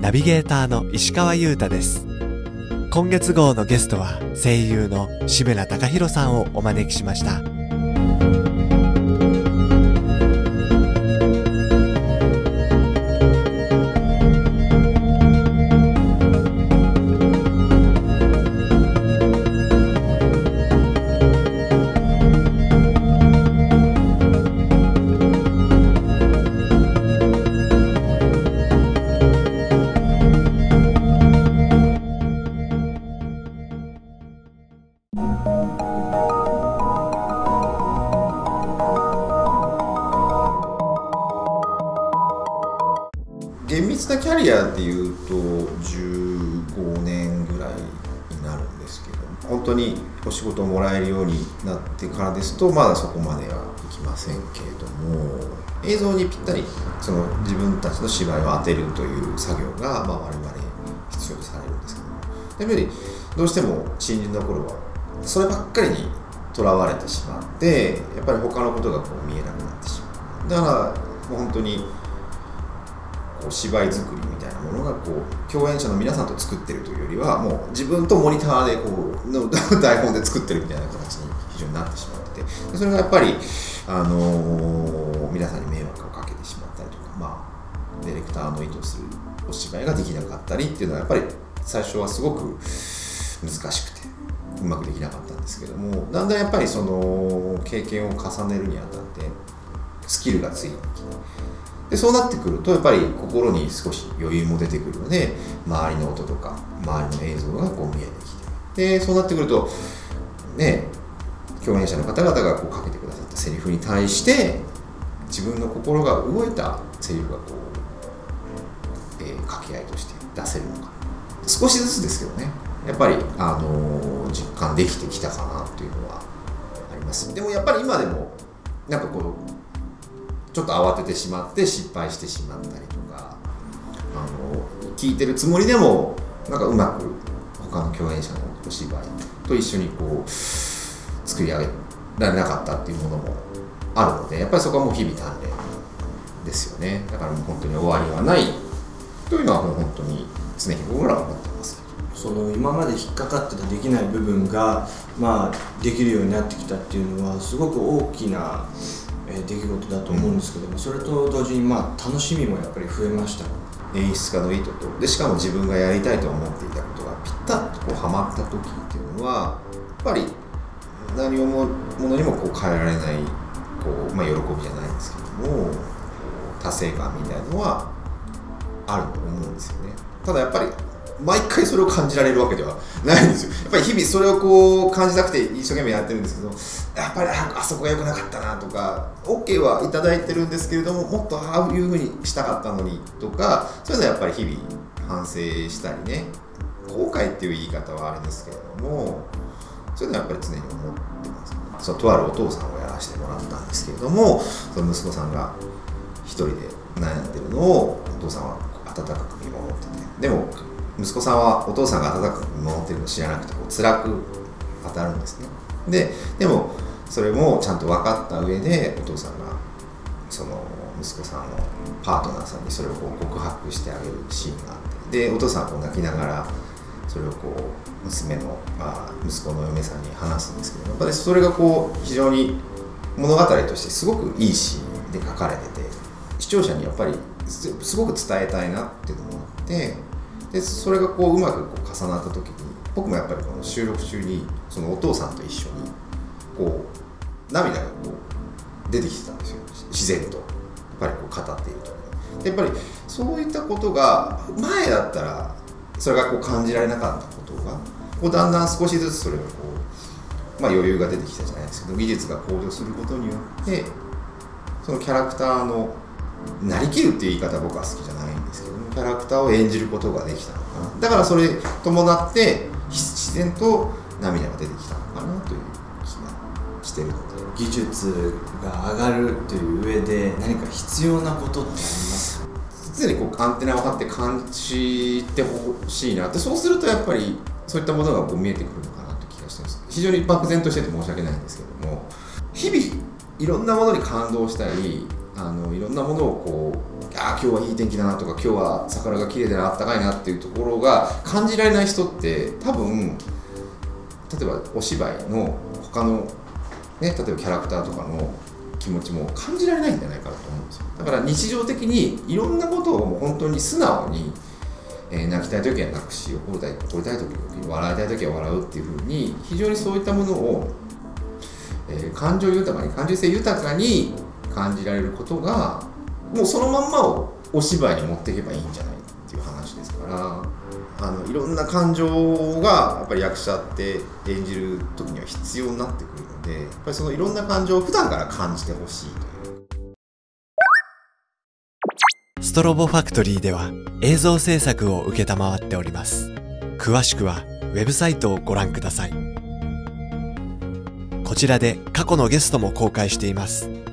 ナビゲーターの石川優太です。今月号のゲストは声優の志村貴弘さんをお招きしました。厳密なキャリアでいうと15年ぐらいになるんですけど本当にお仕事をもらえるようになってからですとまだそこまではいきませんけれども映像にぴったりその自分たちの芝居を当てるという作業が、まあ、我々必要とされるんですけど。もやっぱりどうしても新人の頃はそればっかりにとらわれてしまってやっぱり他のことがこう見えなくなってしまう。だからもう本当にこう芝居作りみたいなものがこう共演者の皆さんと作ってるというよりはもう自分とモニターでこうの 台本で作ってるみたいな形に非常になってしまっててそれがやっぱり、あのー皆さんに迷惑をかけてしまったりとか、まあ、ディレクターの意図するお芝居ができなかったりっていうのはやっぱり最初はすごく難しくて。うまくできなかったんですけどもだんだんやっぱりその経験を重ねるにあたってスキルがついてきてでそうなってくるとやっぱり心に少し余裕も出てくるので周りの音とか周りの映像がこう見えてきて。でそうなってくるとね共演者の方々がこうかけてくださったセリフに対して自分の心が動いたセリフがこう、えー掛け合いとして出せるのか。少しずつですけどね。やっぱり、あの実感できてきたかなっていうのはあります。でもやっぱり今でもなんかこうちょっと慌ててしまって失敗してしまったりとかあの聞いてるつもりでもなんかうまく他の共演者のお芝居と一緒にこう作り上げられなかったっていうものもあるのでやっぱりそこはもう日々鍛錬ですよね。だからもう本当に終わりはないというのはもう本当に常日頃から思ってます。その今まで引っかかってたできない部分が、まあ、できるようになってきたっていうのはすごく大きな、えー出来事だと思うんですけども、それと同時に、まあ、楽しみもやっぱり増えました。演出家の意図とでしかも自分がやりたいと思っていたことがぴったりとこうはまった時っていうのはやっぱり何をもものにもこう変えられないこう、まあ、喜びじゃないですけども達成感みたいなのはあると思うんですよね。ただやっぱり毎回それを感じられるわけではないんですよ。やっぱり日々それをこう感じたくて一生懸命やってるんですけどやっぱりああそこが良くなかったなとか OK はいただいてるんですけれどももっとああいうふうにしたかったのにとかそういうのはやっぱり日々反省したりね後悔っていう言い方はあれですけれどもそういうのはやっぱり常に思ってますね。そのとあるお父さんをやらせてもらったんですけれどもその息子さんが一人で悩んでるのをお父さんは温かく見守ってて。でも息子さんはお父さんが温かく見守ってるのを知らなくてこう辛く当たるんですね。ででもそれもちゃんと分かった上でお父さんがその息子さんのパートナーさんにそれをこう告白してあげるシーンがあってでお父さんはこう泣きながらそれをこう娘のあ息子の嫁さんに話すんですけどやっぱりそれがこう非常に物語としてすごくいいシーンで書かれてて視聴者にやっぱりすごく伝えたいなっていうのもあってでそれがこううまくこう重なった時に僕もやっぱりこの収録中にそのお父さんと一緒にこう涙がこう出てきてたんですよ。自然と。やっぱりこう語っていると。でやっぱりそういったことが前だったらそれがこう感じられなかったことがこうだんだん少しずつそれがこう、まあ、余裕が出てきたじゃないですけど技術が向上することによってそのキャラクターのなりきるっていう言い方は僕は好きじゃないですけどもキャラクターを演じることができた。のかなだからそれ伴って自然と涙が出てきたのかなという気がしてるので技術が上がるという上で何か必要なことってありますか常にこうアンテナを張って感じてほしいなってそうするとやっぱりそういったものがこう見えてくるのかなという気がしてます。非常に漠然としてて申し訳ないんですけども日々いろんなものに感動したりあのいろんなものをこうああ今日はいい天気だなとか今日は桜が綺麗だなあったかいなっていうところが感じられない人って多分例えばお芝居の他の、ね、例えばキャラクターとかの気持ちも感じられないんじゃないかなと思うんですよ。だから日常的にいろんなことをもう本当に素直に、えー泣きたい時は泣くし怒りたい怒りたい時笑いたい時は笑うっていうふうに非常にそういったものを、えー感情豊かに感受性豊かに感じられることがもうそのまんまをお芝居に持っていけばいいんじゃないっていう話ですからあのいろんな感情がやっぱり役者って演じる時には必要になってくるのでやっぱりそのいろんな感情を普段から感じてほしいというストロボファクトリーでは映像制作を受けたまわっております。詳しくはウェブサイトをご覧ください。こちらで過去のゲストも公開しています。